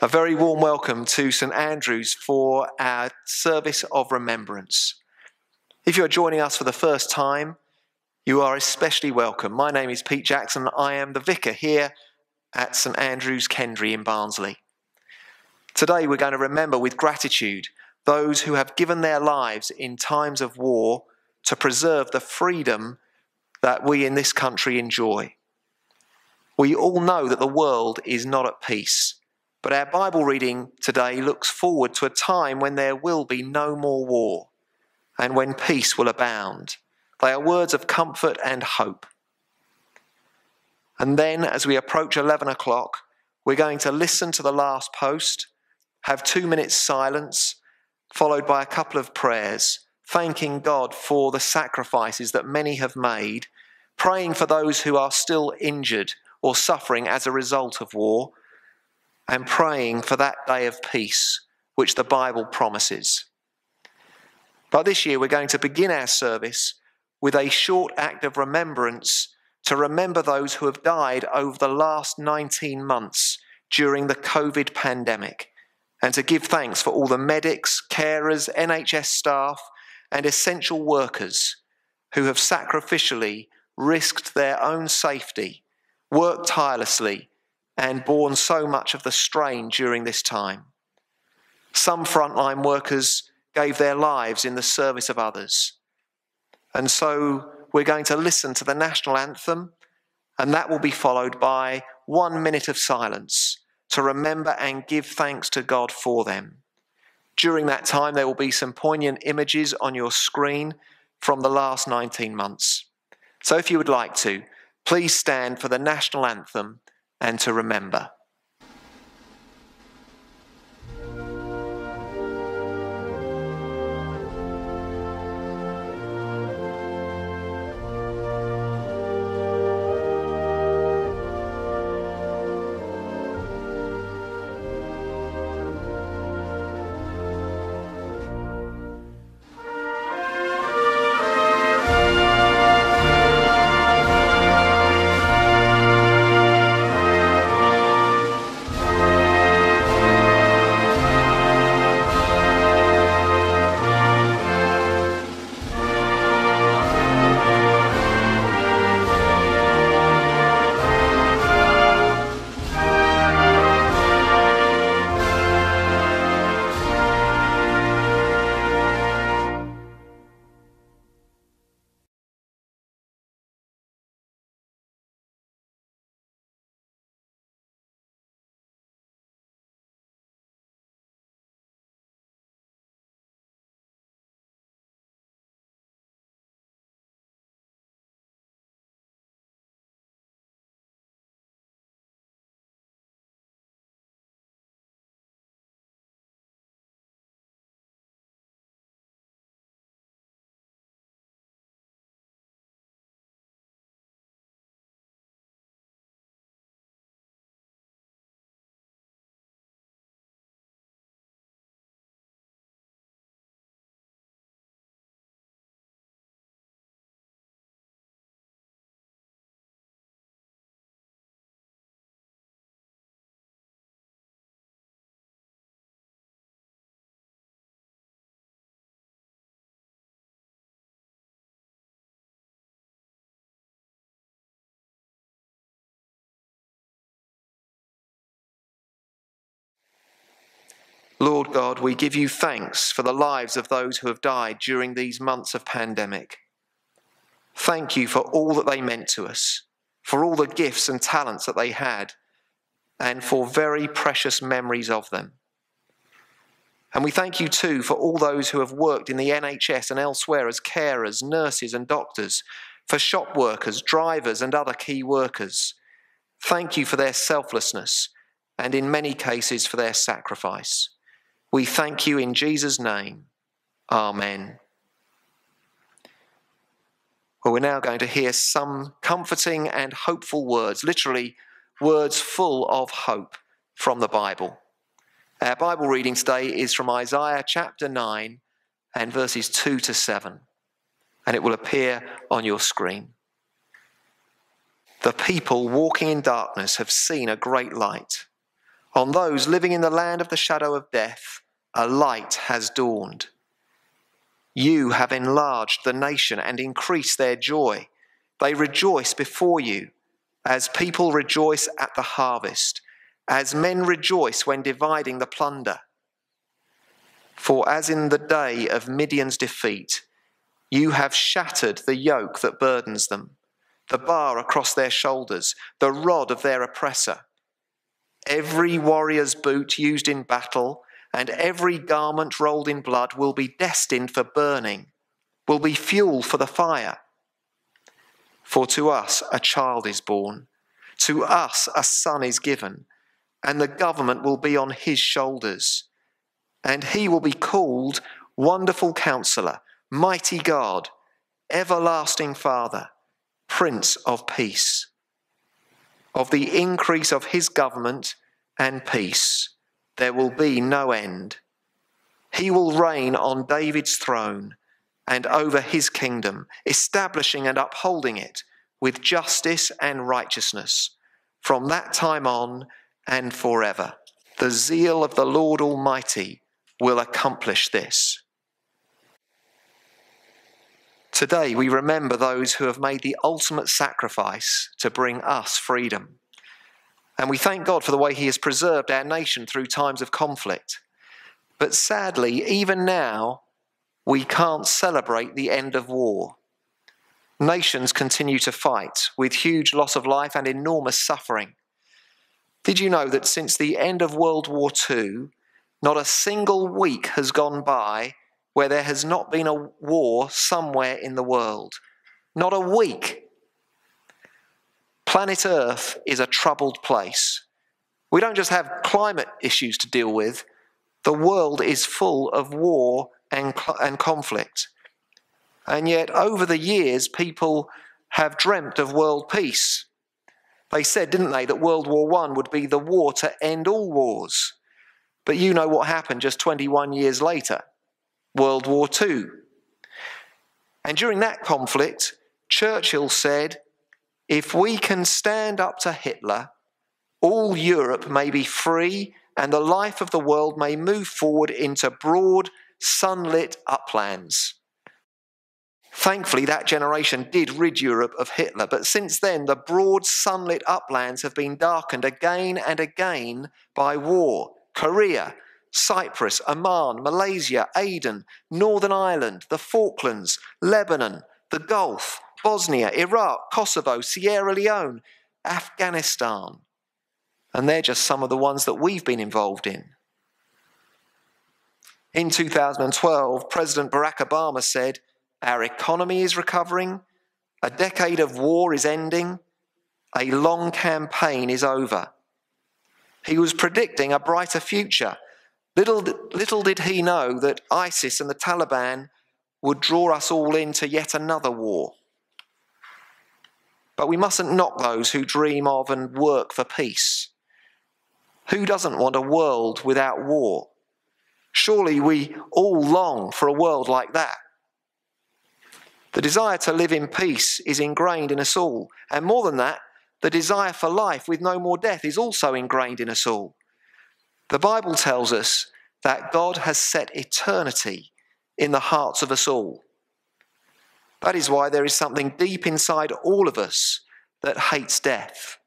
A very warm welcome to St Andrews for our service of remembrance. If you are joining us for the first time, you are especially welcome. My name is Pete Jackson. I am the vicar here at St Andrews Kendray in Barnsley. Today we're going to remember with gratitude those who have given their lives in times of war to preserve the freedom that we in this country enjoy. We all know that the world is not at peace but our Bible reading today looks forward to a time when there will be no more war and when peace will abound. They are words of comfort and hope. And then, as we approach 11 o'clock, we're going to listen to the last post, have two minutes silence, followed by a couple of prayers, thanking God for the sacrifices that many have made, praying for those who are still injured or suffering as a result of war and praying for that day of peace which the Bible promises. But this year, we're going to begin our service with a short act of remembrance to remember those who have died over the last 19 months during the COVID pandemic, and to give thanks for all the medics, carers, NHS staff, and essential workers who have sacrificially risked their own safety, worked tirelessly, and borne so much of the strain during this time. Some frontline workers gave their lives in the service of others. And so we're going to listen to the national anthem, and that will be followed by one minute of silence to remember and give thanks to God for them. During that time, there will be some poignant images on your screen from the last 19 months. So if you would like to, please stand for the national anthem and to remember. Lord God, we give you thanks for the lives of those who have died during these months of pandemic. Thank you for all that they meant to us, for all the gifts and talents that they had, and for very precious memories of them. And we thank you too for all those who have worked in the NHS and elsewhere as carers, nurses, and doctors, for shop workers, drivers, and other key workers. Thank you for their selflessness and in many cases for their sacrifice. We thank you in Jesus' name. Amen. Well, we're now going to hear some comforting and hopeful words, literally, words full of hope from the Bible. Our Bible reading today is from Isaiah chapter 9 and verses 2 to 7, and it will appear on your screen. The people walking in darkness have seen a great light. On those living in the land of the shadow of death, a light has dawned. You have enlarged the nation and increased their joy. They rejoice before you as people rejoice at the harvest, as men rejoice when dividing the plunder. For as in the day of Midian's defeat, you have shattered the yoke that burdens them, the bar across their shoulders, the rod of their oppressor. Every warrior's boot used in battle and every garment rolled in blood will be destined for burning, will be fuel for the fire. For to us a child is born, to us a son is given, and the government will be on his shoulders. And he will be called Wonderful Counselor, Mighty God, Everlasting Father, Prince of Peace. Of the increase of his government and peace there will be no end. He will reign on David's throne and over his kingdom, establishing and upholding it with justice and righteousness from that time on and forever. The zeal of the Lord Almighty will accomplish this. Today, we remember those who have made the ultimate sacrifice to bring us freedom. And we thank God for the way He has preserved our nation through times of conflict. But sadly, even now, we can't celebrate the end of war. Nations continue to fight with huge loss of life and enormous suffering. Did you know that since the end of World War II, not a single week has gone by where there has not been a war somewhere in the world? Not a week. Planet Earth is a troubled place. We don't just have climate issues to deal with, the world is full of war and, and conflict. And yet, over the years, people have dreamt of world peace. They said, didn't they, that World War I would be the war to end all wars. But you know what happened just 21 years later World War II. And during that conflict, Churchill said, if we can stand up to Hitler, all Europe may be free and the life of the world may move forward into broad, sunlit uplands. Thankfully, that generation did rid Europe of Hitler, but since then, the broad, sunlit uplands have been darkened again and again by war. Korea, Cyprus, Oman, Malaysia, Aden, Northern Ireland, the Falklands, Lebanon, the Gulf, Bosnia, Iraq, Kosovo, Sierra Leone, Afghanistan. And they're just some of the ones that we've been involved in. In 2012, President Barack Obama said, Our economy is recovering, a decade of war is ending, a long campaign is over. He was predicting a brighter future. Little, little did he know that ISIS and the Taliban would draw us all into yet another war. But we mustn't knock those who dream of and work for peace. Who doesn't want a world without war? Surely we all long for a world like that. The desire to live in peace is ingrained in us all. And more than that, the desire for life with no more death is also ingrained in us all. The Bible tells us that God has set eternity in the hearts of us all. That is why there is something deep inside all of us that hates death.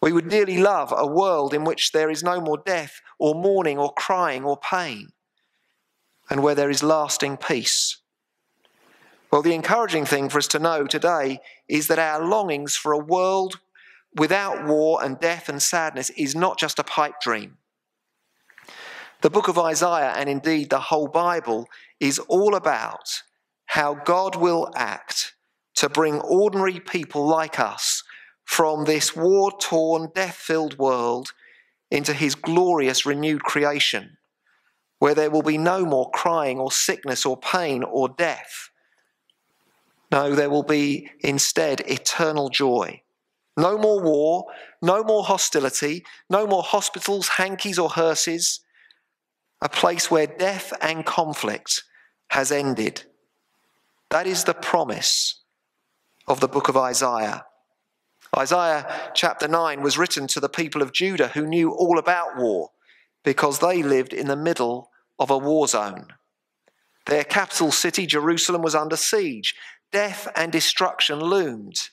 We would dearly love a world in which there is no more death or mourning or crying or pain, and where there is lasting peace. Well, the encouraging thing for us to know today is that our longings for a world without war and death and sadness is not just a pipe dream. The book of Isaiah, and indeed the whole Bible, is all about how God will act to bring ordinary people like us from this war torn, death filled world into his glorious renewed creation, where there will be no more crying or sickness or pain or death. No, there will be instead eternal joy. No more war, no more hostility, no more hospitals, hankies, or hearses. A place where death and conflict has ended that is the promise of the book of Isaiah. Isaiah chapter 9 was written to the people of Judah who knew all about war because they lived in the middle of a war zone. Their capital city, Jerusalem, was under siege. Death and destruction loomed.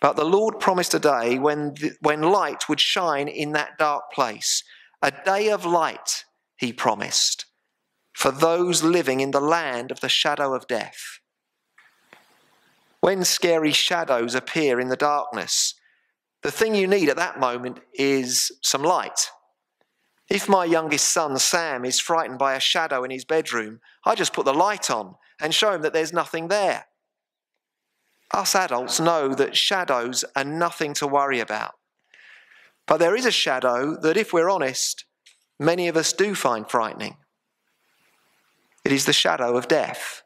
But the Lord promised a day when, the, when light would shine in that dark place. A day of light, he promised, for those living in the land of the shadow of death. When scary shadows appear in the darkness, the thing you need at that moment is some light. If my youngest son, Sam, is frightened by a shadow in his bedroom, I just put the light on and show him that there's nothing there. Us adults know that shadows are nothing to worry about. But there is a shadow that, if we're honest, many of us do find frightening. It is the shadow of death.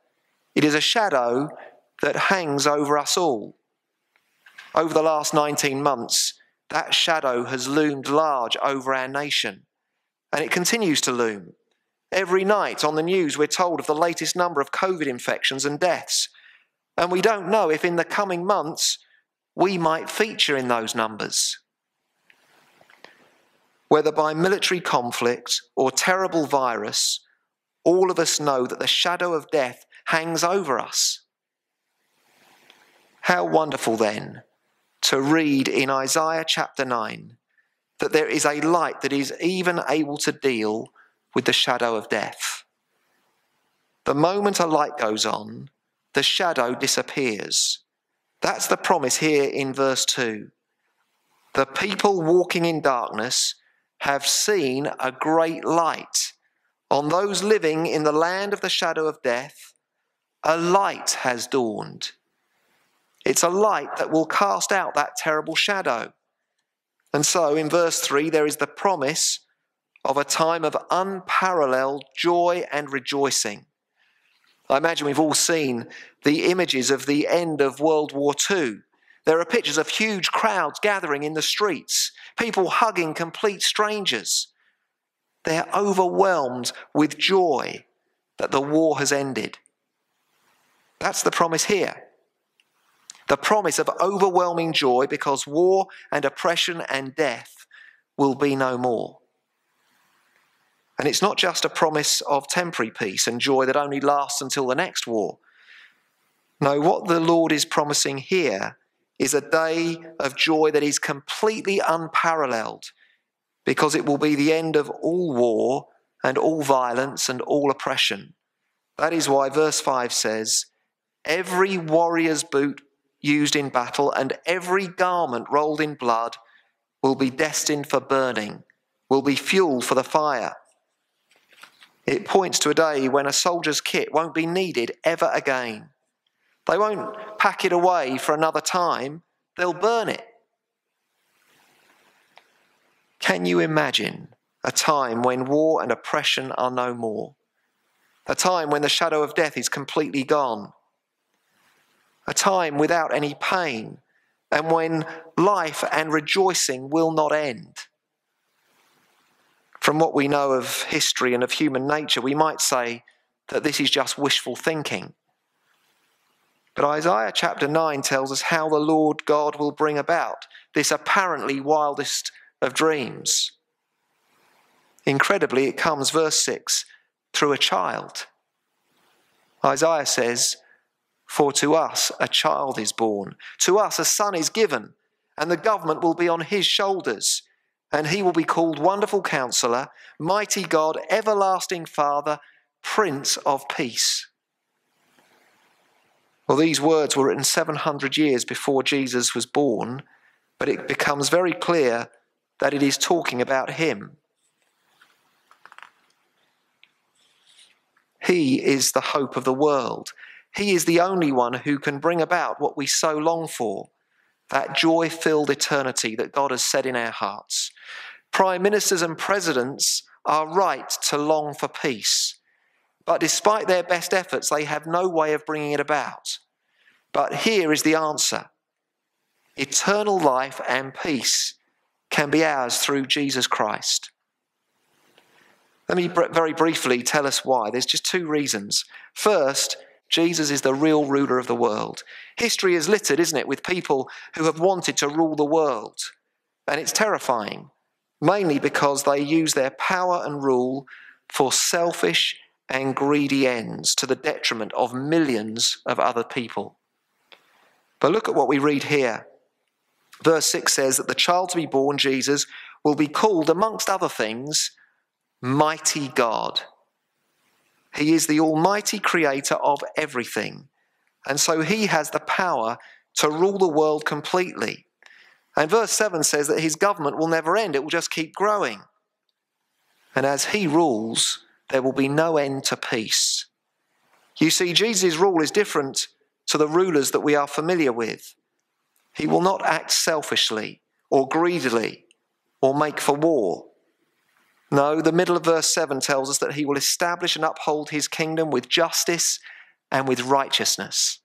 It is a shadow that hangs over us all. Over the last 19 months, that shadow has loomed large over our nation, and it continues to loom. Every night on the news, we're told of the latest number of COVID infections and deaths, and we don't know if in the coming months we might feature in those numbers. Whether by military conflict or terrible virus, all of us know that the shadow of death hangs over us. How wonderful then to read in Isaiah chapter 9 that there is a light that is even able to deal with the shadow of death. The moment a light goes on, the shadow disappears. That's the promise here in verse 2. The people walking in darkness have seen a great light. On those living in the land of the shadow of death, a light has dawned. It's a light that will cast out that terrible shadow. And so in verse 3, there is the promise of a time of unparalleled joy and rejoicing. I imagine we've all seen the images of the end of World War II. There are pictures of huge crowds gathering in the streets, people hugging complete strangers. They're overwhelmed with joy that the war has ended. That's the promise here the promise of overwhelming joy because war and oppression and death will be no more. And it's not just a promise of temporary peace and joy that only lasts until the next war. No, what the Lord is promising here is a day of joy that is completely unparalleled because it will be the end of all war and all violence and all oppression. That is why verse 5 says, Every warrior's boot used in battle, and every garment rolled in blood will be destined for burning, will be fuel for the fire. It points to a day when a soldier's kit won't be needed ever again. They won't pack it away for another time, they'll burn it. Can you imagine a time when war and oppression are no more? A time when the shadow of death is completely gone? a time without any pain, and when life and rejoicing will not end. From what we know of history and of human nature, we might say that this is just wishful thinking. But Isaiah chapter 9 tells us how the Lord God will bring about this apparently wildest of dreams. Incredibly, it comes, verse 6, through a child. Isaiah says, for to us a child is born, to us a son is given, and the government will be on his shoulders. And he will be called Wonderful Counselor, Mighty God, Everlasting Father, Prince of Peace. Well, these words were written 700 years before Jesus was born, but it becomes very clear that it is talking about him. He is the hope of the world. He is the only one who can bring about what we so long for that joy filled eternity that God has set in our hearts. Prime ministers and presidents are right to long for peace, but despite their best efforts, they have no way of bringing it about. But here is the answer eternal life and peace can be ours through Jesus Christ. Let me very briefly tell us why. There's just two reasons. First, Jesus is the real ruler of the world. History is littered, isn't it, with people who have wanted to rule the world. And it's terrifying, mainly because they use their power and rule for selfish and greedy ends to the detriment of millions of other people. But look at what we read here. Verse 6 says that the child to be born, Jesus, will be called, amongst other things, Mighty God. He is the Almighty Creator of everything. And so he has the power to rule the world completely. And verse 7 says that his government will never end, it will just keep growing. And as he rules, there will be no end to peace. You see, Jesus' rule is different to the rulers that we are familiar with. He will not act selfishly or greedily or make for war. No, the middle of verse 7 tells us that he will establish and uphold his kingdom with justice and with righteousness.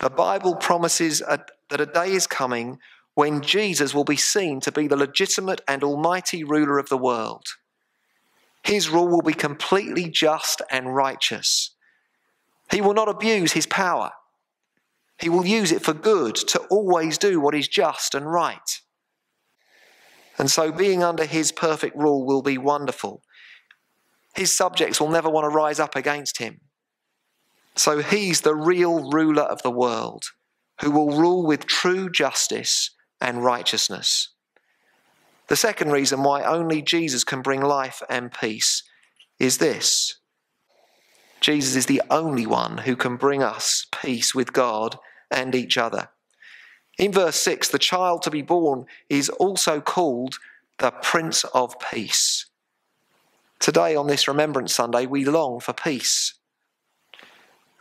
The Bible promises a, that a day is coming when Jesus will be seen to be the legitimate and almighty ruler of the world. His rule will be completely just and righteous. He will not abuse his power. He will use it for good to always do what is just and right. And so being under his perfect rule will be wonderful. His subjects will never want to rise up against him. So he's the real ruler of the world who will rule with true justice and righteousness. The second reason why only Jesus can bring life and peace is this Jesus is the only one who can bring us peace with God and each other. In verse 6, the child to be born is also called the Prince of Peace. Today, on this Remembrance Sunday, we long for peace.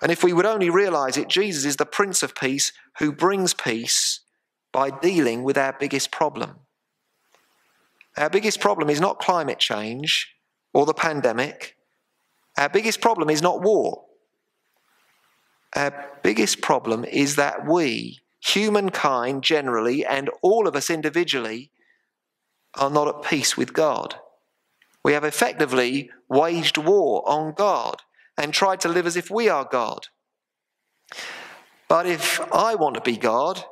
And if we would only realize it, Jesus is the Prince of Peace who brings peace by dealing with our biggest problem. Our biggest problem is not climate change or the pandemic. Our biggest problem is not war. Our biggest problem is that we humankind generally and all of us individually are not at peace with God. We have effectively waged war on God and tried to live as if we are God. But if I want to be God,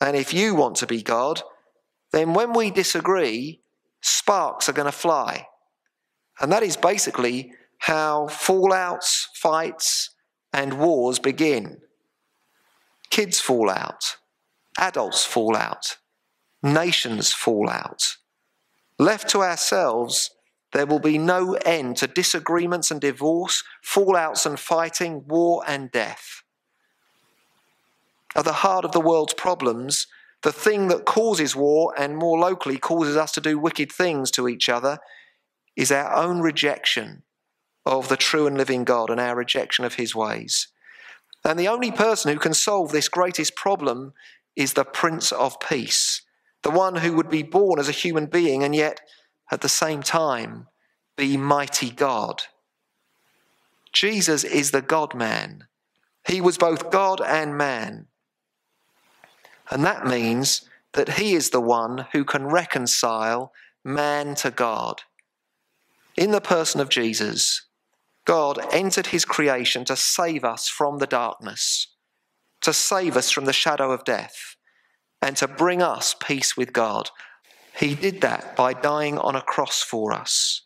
and if you want to be God, then when we disagree, sparks are going to fly. And that is basically how fallouts, fights, and wars begin. Kids fall out, adults fall out, nations fall out. Left to ourselves, there will be no end to disagreements and divorce, fallouts and fighting, war and death. At the heart of the world's problems, the thing that causes war and more locally causes us to do wicked things to each other is our own rejection of the true and living God and our rejection of his ways. And the only person who can solve this greatest problem is the Prince of Peace, the one who would be born as a human being and yet at the same time be mighty God. Jesus is the God man. He was both God and man. And that means that he is the one who can reconcile man to God. In the person of Jesus, God entered his creation to save us from the darkness, to save us from the shadow of death, and to bring us peace with God. He did that by dying on a cross for us.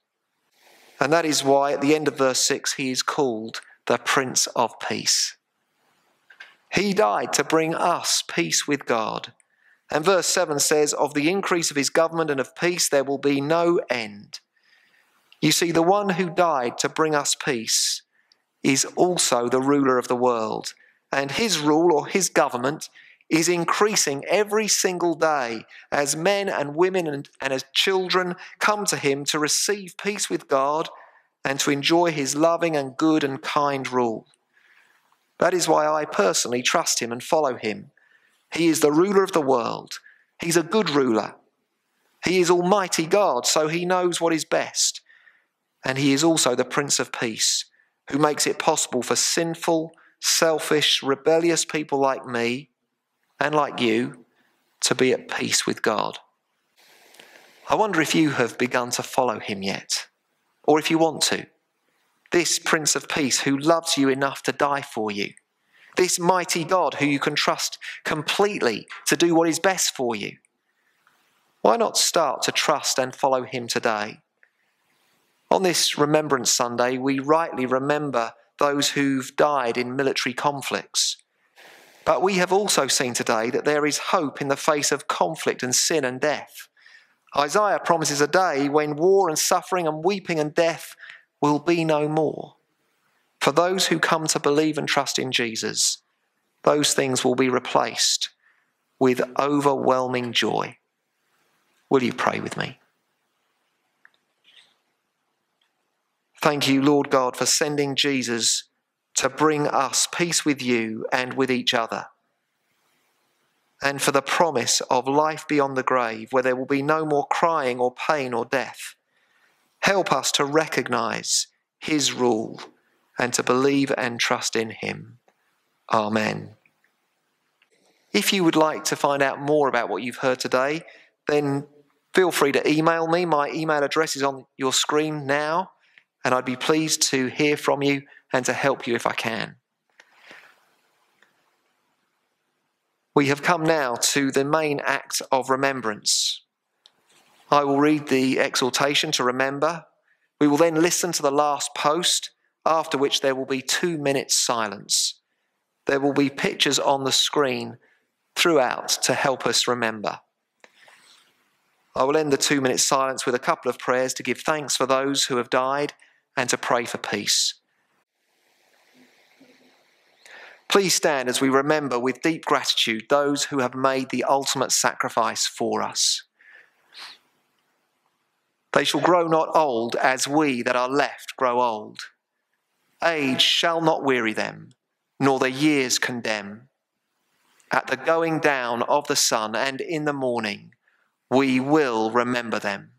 And that is why at the end of verse 6 he is called the Prince of Peace. He died to bring us peace with God. And verse 7 says, Of the increase of his government and of peace there will be no end. You see, the one who died to bring us peace is also the ruler of the world. And his rule or his government is increasing every single day as men and women and, and, as children come to him to receive peace with God and to enjoy his loving and good and kind rule. That is why I personally trust him and follow him. He is the ruler of the world. He's a good ruler. He is Almighty God, so he knows what is best. And he is also the Prince of Peace, who makes it possible for sinful, selfish, rebellious people like me and like you to be at peace with God. I wonder if you have begun to follow him yet, or if you want to. This Prince of Peace who loves you enough to die for you, this mighty God who you can trust completely to do what is best for you. Why not start to trust and follow him today? On this Remembrance Sunday, we rightly remember those who've died in military conflicts. But we have also seen today that there is hope in the face of conflict and sin and death. Isaiah promises a day when war and suffering and weeping and death will be no more. For those who come to believe and trust in Jesus, those things will be replaced with overwhelming joy. Will you pray with me? Thank you, Lord God, for sending Jesus to bring us peace with you and with each other. And for the promise of life beyond the grave, where there will be no more crying or pain or death. Help us to recognize his rule and to believe and trust in him. Amen. If you would like to find out more about what you've heard today, then feel free to email me. My email address is on your screen now, and I'd be pleased to hear from you and to help you if I can. We have come now to the main act of remembrance. I will read the exhortation to remember. We will then listen to the last post, after which there will be two minutes silence. There will be pictures on the screen throughout to help us remember. I will end the two minute silence with a couple of prayers to give thanks for those who have died and to pray for peace. Please stand as we remember with deep gratitude those who have made the ultimate sacrifice for us. They shall grow not old as we that are left grow old. Age shall not weary them, nor the years condemn. At the going down of the sun and in the morning, we will remember them.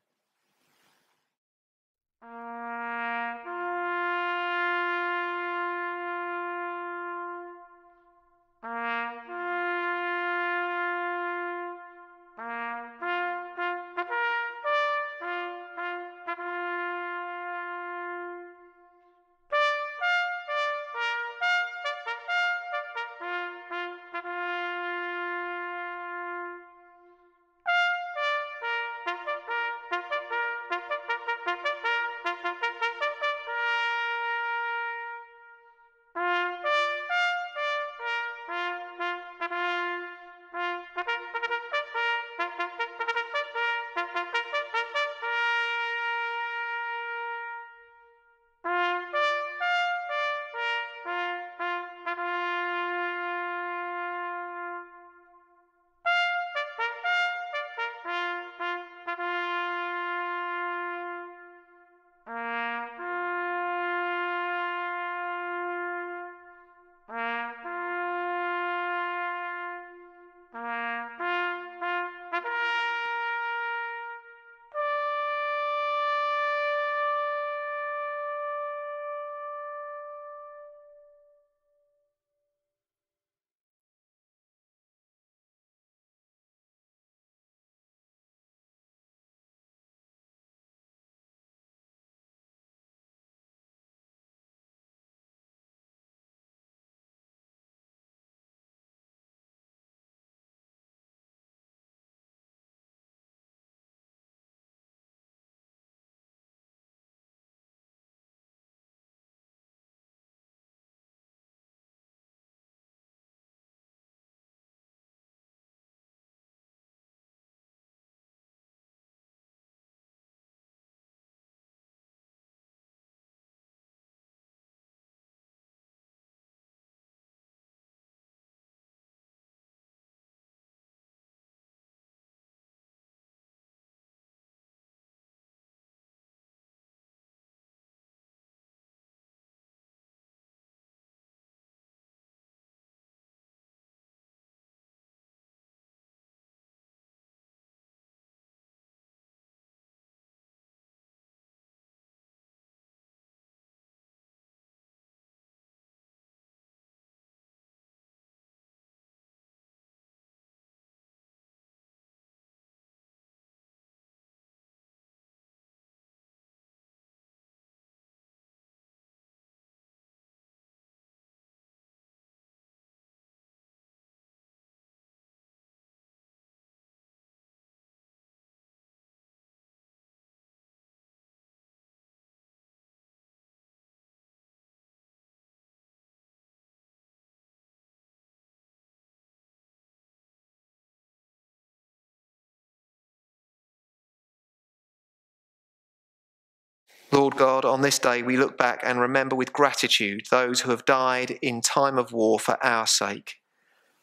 Lord God, on this day we look back and remember with gratitude those who have died in time of war for our sake.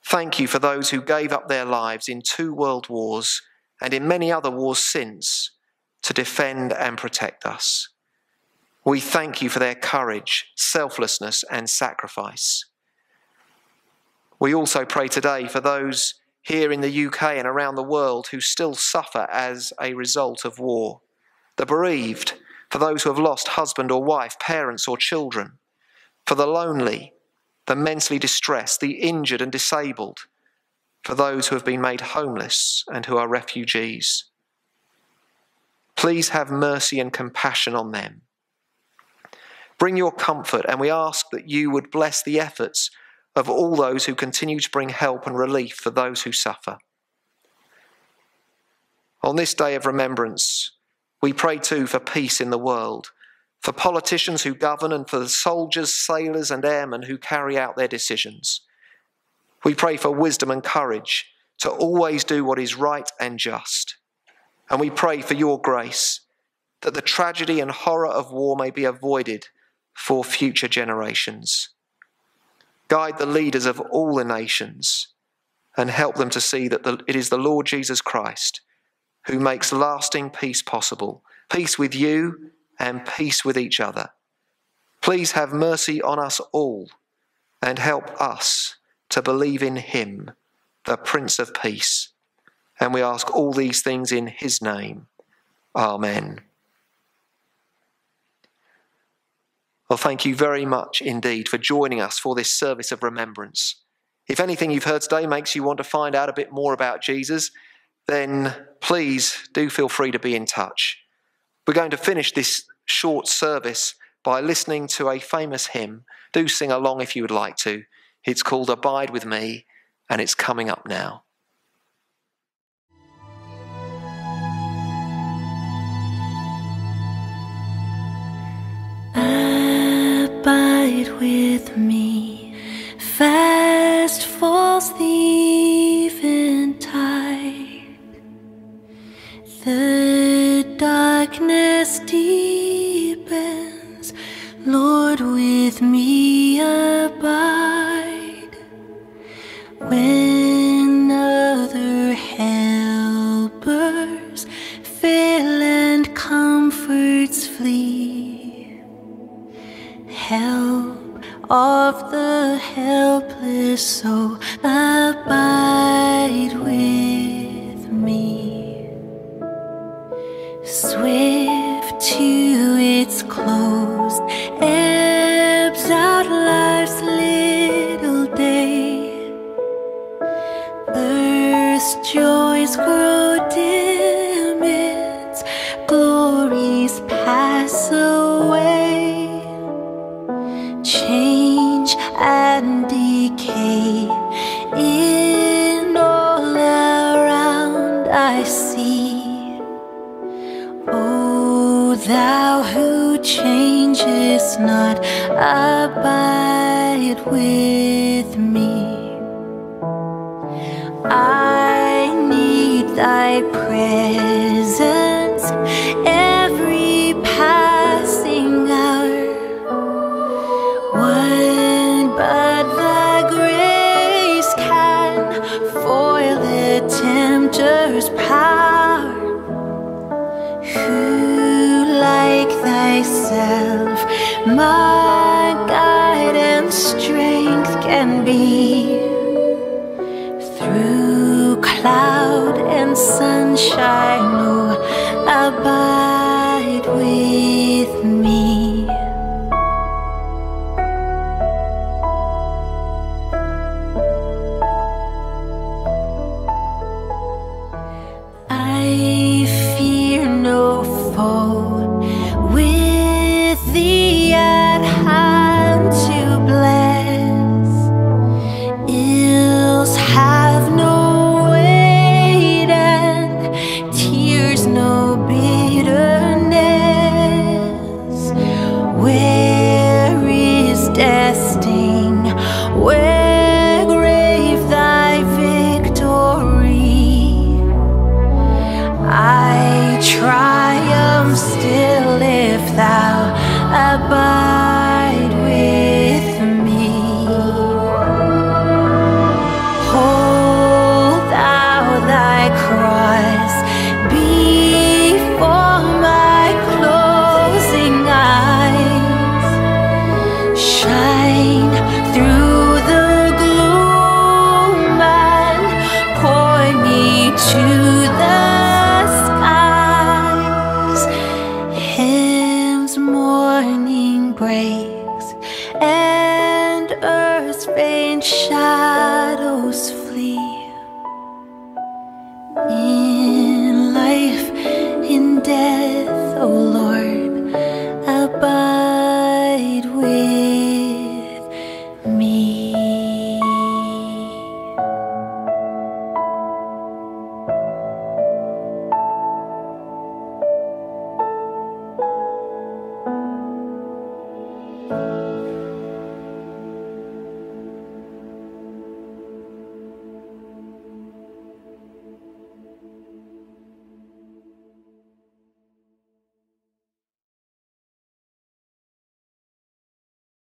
Thank you for those who gave up their lives in two world wars and in many other wars since to defend and protect us. We thank you for their courage, selflessness, and sacrifice. We also pray today for those here in the UK and around the world who still suffer as a result of war, the bereaved, for those who have lost husband or wife, parents or children, for the lonely, the mentally distressed, the injured and disabled, for those who have been made homeless and who are refugees. Please have mercy and compassion on them. Bring your comfort, and we ask that you would bless the efforts of all those who continue to bring help and relief for those who suffer. On this day of remembrance, we pray too for peace in the world, for politicians who govern, and for the soldiers, sailors, and airmen who carry out their decisions. We pray for wisdom and courage to always do what is right and just. And we pray for your grace that the tragedy and horror of war may be avoided for future generations. Guide the leaders of all the nations and help them to see that the, it is the Lord Jesus Christ who makes lasting peace possible peace with you and peace with each other. Please have mercy on us all and help us to believe in him, the Prince of Peace. And we ask all these things in his name. Amen. Well, thank you very much indeed for joining us for this service of remembrance. If anything you've heard today makes you want to find out a bit more about Jesus, then please do feel free to be in touch. We're going to finish this short service by listening to a famous hymn. Do sing along if you would like to. It's called Abide with Me, and it's coming up now. Abide with me, decay in all around I see. O thou who changest not, abide with